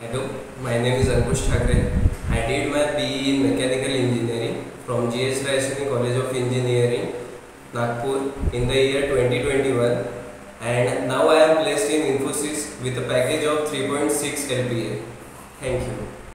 Hello, my name is Ankush Thakare. I did my BE in Mechanical Engineering from GS Raisoni College of Engineering, Nagpur in the year 2021 and now I am placed in Infosys with a package of 3.6 LPA. Thank you.